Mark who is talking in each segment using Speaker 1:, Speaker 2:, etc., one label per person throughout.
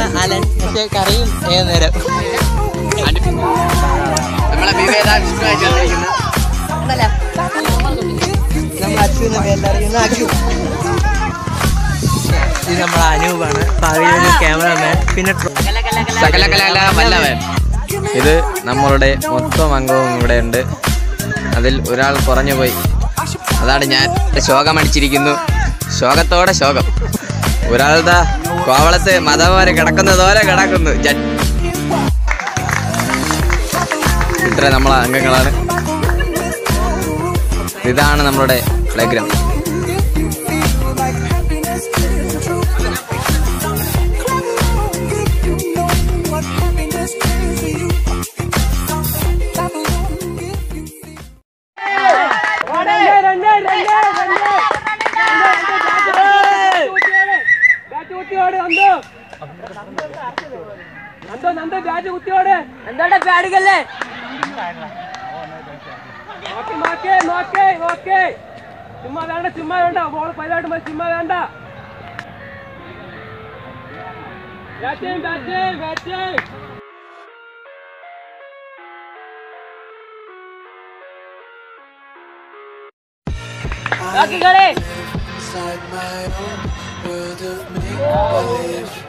Speaker 1: നമ്മുടെ അലൻ പക്ഷേ കറിയും ഏത് നേരം?
Speaker 2: നമ്മളെ വിവേക
Speaker 1: നമ്മൾ എന്താ? അറിയുന്ന അച്ചു. ഇത് നമ്മളെ അനൂപാണ്. ഭാവിയിലൊരു ക്യാമറമാൻ പിന്നെ
Speaker 2: വല്ലവൻ. ഇത് നമ്മളുടെ മൊത്തം അംഗവും ഇവിടെ ഉണ്ട്. അതിൽ ഒരാൾ കുറഞ്ഞു പോയി അതാണ് ഞാൻ ശോകം അടിച്ചിരിക്കുന്നു ശോകത്തോടെ ശോകം. ഒരാളുടെ കോവളത്ത് മതപോലെ കിടക്കുന്നതുപോലെ കിടക്കുന്നു. ഇത്ര നമ്മളെ അംഗങ്ങളാണ്. ഇതാണ് നമ്മളുടെ പ്ലേ പ്ലേഗ്രൗണ്ട്
Speaker 3: എന്താ പേടിക്കല്ലേ നോക്കി നോക്കേ നോക്കേ നോക്കേ ചുമ്മാ വേണ്ട ചുമ്മാ വേണ്ട ബോൾ പൈലായിട്ട് മതി ചുമ്മാ വേണ്ട ബാറ്റ് ബാറ്റ് ബാറ്റ് കളി
Speaker 4: Inside my own world of make believe.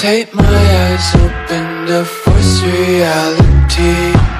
Speaker 4: Take my eyes open to force reality.